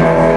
Oh.